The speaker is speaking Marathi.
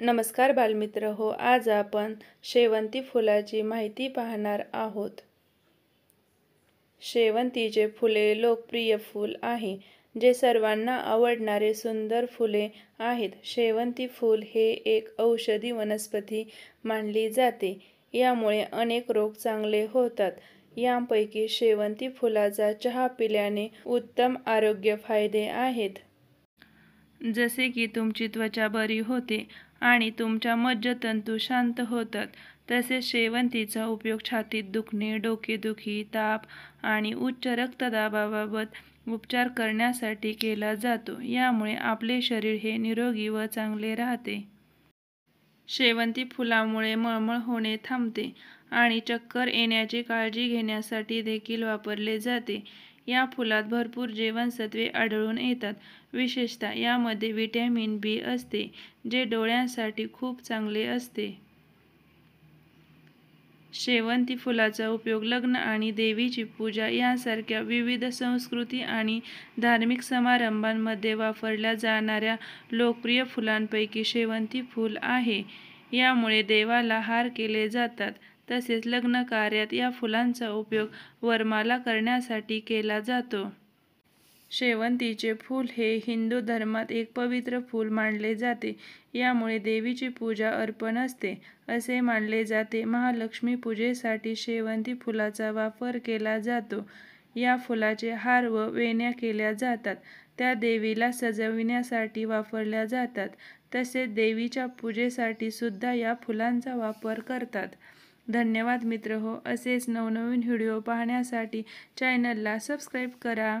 नमस्कार बालमित्र हो आज आपण शेवंती फुलाची माहिती पाहणार आहोत. शेवंतीचे फुले लोकप्रिय फूल आहे जे सर्वांना आवडणारे सुंदर फुले आहेत. शेवंती फूल हे एक औषधी वनस्पती मानली जाते. यामुळे अनेक रोग चांगले होतात. यांपैकी शेवंती फुलाचा चहा पिल्याने उत्तम आरोग्य फायदे आहेत. जसे की तुमची त्वचा बरी होते आणि तुमच्या मज्जतंतू शांत होतात तसेच शेवंतीचा उपयोग छातीत दुखणे डोकेदुखी ताप आणि उच्च रक्तदाबाबाबत उपचार करण्यासाठी केला जातो. यामुळे आपले शरीर हे निरोगी व चांगले राहते. शेवंती फुलामुळे मळमळ होणे थांबते आणि चक्कर येण्याची काळजी घेण्यासाठी देखील वापरले जाते. या फुलात भरपूर जीवनसत्वे आढळून येतात. विशेषतः यामध्ये व्हिटॅमिन बी असते जे डोळ्यांसाठी खूप चांगले असते. शेवंती फुलाचा उपयोग लग्न आणि देवीची पूजा यासारख्या विविध संस्कृती आणि धार्मिक समारंभांमध्ये वापरल्या जाणाऱ्या लोकप्रिय फुलांपैकी शेवंती फूल आहे. यामुळे देवाला हार केले जातात. तसेच लग्न कार्यात या फुलांचा उपयोग वरमाला करण्यासाठी केला जातो. शेवंतीचे फूल हे हिंदू धर्मात एक पवित्र फूल मानले जाते. यामुळे देवीची पूजा अर्पण असते. असे मानले जाते. महालक्ष्मी पूजेसाठी शेवंती फुलाचा वापर केला जातो. या फुलाचे हार व वेण्या केल्या जातात. त्या देवीला सजविण्यासाठी वापरल्या जातात. तसेच देवीच्या पूजेसाठी सुद्धा या फुलांचा वापर करतात. धन्यवाद मित्र हो असेच नवनवीन व्हिडिओ पाहण्यासाठी चॅनलला सबस्क्राईब करा.